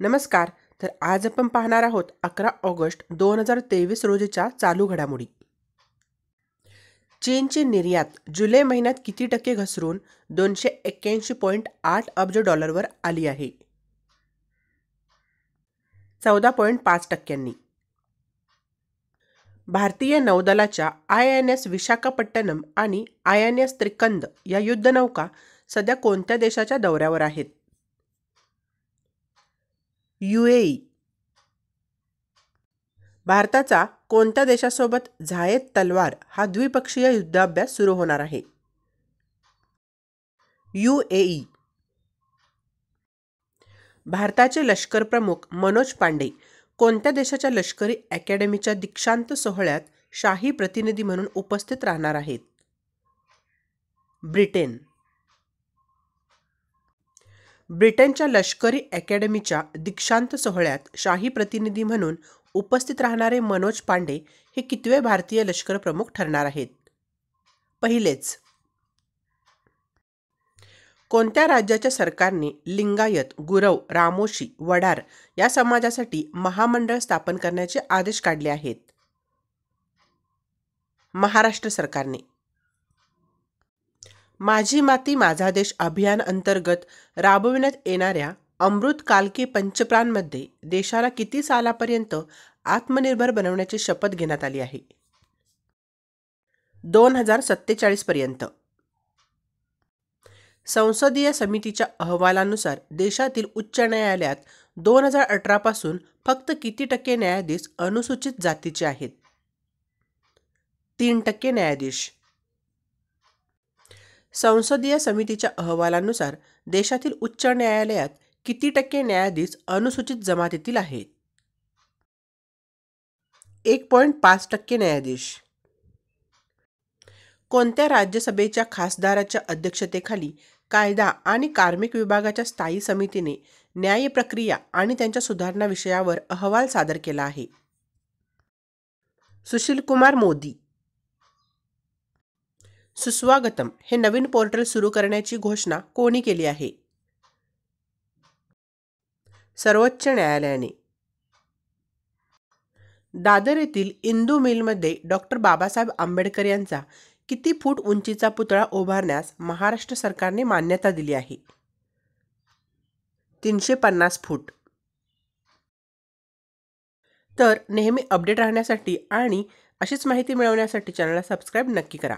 नमस्कार. तर आज आपण पाहणार आहोत अकरा ऑगस्ट दोन हजार तेवीस रोजीच्या चालू घडामोडी. चीनची निर्यात जुलै महिन्यात किती टक्के घसरून दोनशे एक्क्याऐंशी पॉईंट आठ अब्ज डॉलरवर आली आहे. चौदा पॉईंट पाच टक्क्यांनी. भारतीय नौदलाच्या आय एन एस विशाखापट्टणम आणि आय एन एस त्रिकंद या युद्धनौका सध्या कोणत्या देशाच्या दौऱ्यावर आहेत? यू ए भारताचा कोणत्या देशासोबत झायेद तलवार हा द्विपक्षीय युद्धाभ्यास सुरू होणार आहे? यू ए भारताचे लष्कर प्रमुख मनोज पांडे कोणत्या देशाच्या लष्करी अकॅडमीच्या दीक्षांत सोहळ्यात शाही प्रतिनिधी म्हणून उपस्थित राहणार आहेत? ब्रिटेन. ब्रिटनच्या लष्करी अकॅडमीच्या दीक्षांत सोहळ्यात शाही प्रतिनिधी म्हणून उपस्थित राहणारे मनोज पांडे हे कितवे भारतीय लष्कर प्रमुख ठरणार आहेत? पहिलेच कोणत्या राज्याच्या सरकारने लिंगायत गुरव रामोशी वडार या समाजासाठी महामंडळ स्थापन करण्याचे आदेश काढले आहेत? महाराष्ट्र सरकारने. माझी माती माझा देश अभियान अंतर्गत राबविण्यात येणाऱ्या अमृत कालकी पंचप्राणमध्ये देशाला किती सालापर्यंत आत्मनिर्भर बनवण्याची शपथ घेण्यात आली आहे? दोन हजार सत्तेचाळीसपर्यंत. संसदीय समितीच्या अहवालानुसार देशातील उच्च न्यायालयात दोन हजार अठरापासून फक्त किती टक्के न्यायाधीश अनुसूचित जातीचे आहेत? तीन टक्के न्यायाधीश. संसदीय समितीच्या अहवालानुसार देशातील उच्च न्यायालयात किती टक्के न्यायाधीश अनुसूचित जमातीतील आहेत? एक पॉईंट पाच टक्के न्यायाधीश. कोणत्या राज्यसभेच्या खासदाराच्या अध्यक्षतेखाली कायदा आणि कार्मिक विभागाच्या स्थायी समितीने न्याय प्रक्रिया आणि त्यांच्या सुधारणा विषयावर अहवाल सादर केला आहे? सुशील कुमार मोदी. सुस्वागतम हे नवीन पोर्टल सुरू करण्याची घोषणा कोणी केली आहे? सर्वोच्च न्यायालयाने. दादर येथील इंदू मिलमध्ये डॉक्टर बाबासाहेब आंबेडकर यांचा किती फूट उंचीचा पुतळा उभारण्यास महाराष्ट्र सरकारने मान्यता दिली आहे? तीनशे पन्नास फूट. तर नेहमी अपडेट राहण्यासाठी आणि अशीच माहिती मिळवण्यासाठी चॅनलला सबस्क्राईब नक्की करा.